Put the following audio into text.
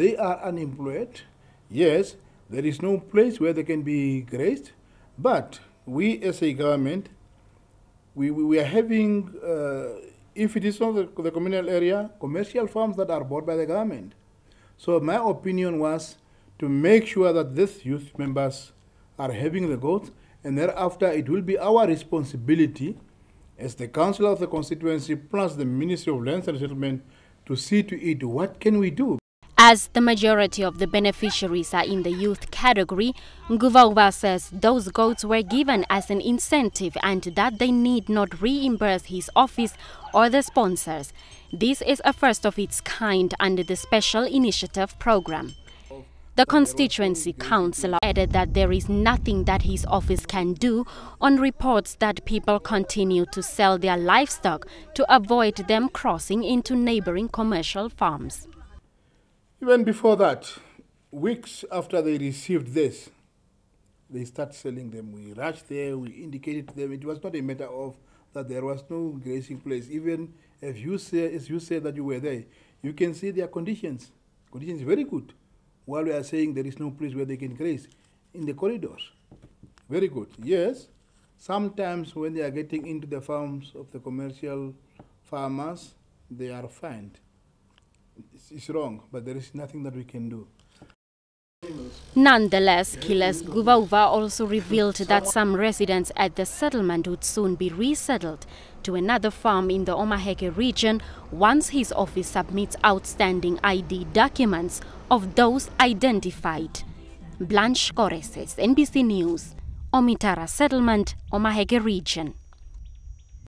They are unemployed. Yes, there is no place where they can be grazed, but we as a government, we, we are having, uh, if it is not the, the communal area, commercial farms that are bought by the government. So my opinion was to make sure that these youth members are having the goats, and thereafter it will be our responsibility as the council of the constituency plus the Ministry of Lands and Settlement to see to it what can we do. As the majority of the beneficiaries are in the youth category, Nguvauva says those goats were given as an incentive and that they need not reimburse his office or the sponsors. This is a first of its kind under the Special Initiative Program. The constituency councillor added that there is nothing that his office can do on reports that people continue to sell their livestock to avoid them crossing into neighboring commercial farms. Even before that, weeks after they received this, they start selling them. We rushed there, we indicated to them it was not a matter of that there was no grazing place. Even if you say, as you say that you were there, you can see their conditions. Conditions very good. While we are saying there is no place where they can graze in the corridors. Very good. Yes, sometimes when they are getting into the farms of the commercial farmers, they are fined it's wrong, but there is nothing that we can do. Nonetheless, Kilus Nguvauva also revealed that some residents at the settlement would soon be resettled to another farm in the Omaheke region once his office submits outstanding ID documents of those identified. Blanche Coreses, NBC News, Omitara Settlement, Omaheke region.